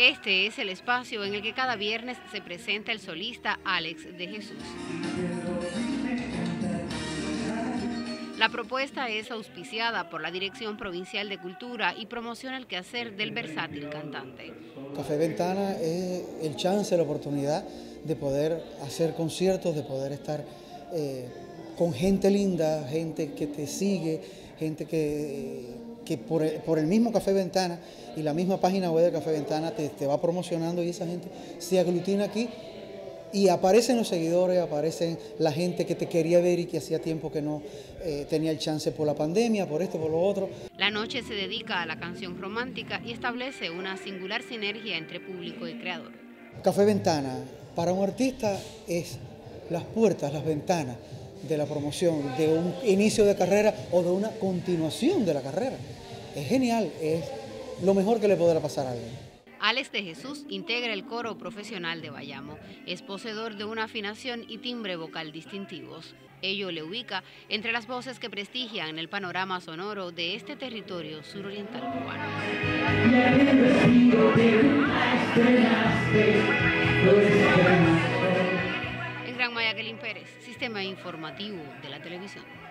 Este es el espacio en el que cada viernes se presenta el solista Alex de Jesús. La propuesta es auspiciada por la Dirección Provincial de Cultura y promociona el quehacer del versátil cantante. Café Ventana es el chance, la oportunidad de poder hacer conciertos, de poder estar eh, con gente linda, gente que te sigue, gente que, que por, el, mismo Café Ventana y la misma página web de Café Ventana te, te va promocionando y esa gente se aglutina aquí y aparecen los seguidores, aparecen la gente que te quería ver y que hacía tiempo que no eh, tenía el chance por la pandemia, por esto, por lo otro. La noche se dedica a la canción romántica y establece una singular sinergia entre público y creador. Café Ventana, para un artista es las puertas, las ventanas de la promoción, de un inicio de carrera o de una continuación de la carrera. Es genial, es lo mejor que le podrá pasar a alguien. Alex de Jesús integra el coro profesional de Bayamo. Es poseedor de una afinación y timbre vocal distintivos. Ello le ubica entre las voces que prestigian el panorama sonoro de este territorio suroriental cubano. Kelin Pérez, Sistema Informativo de la Televisión.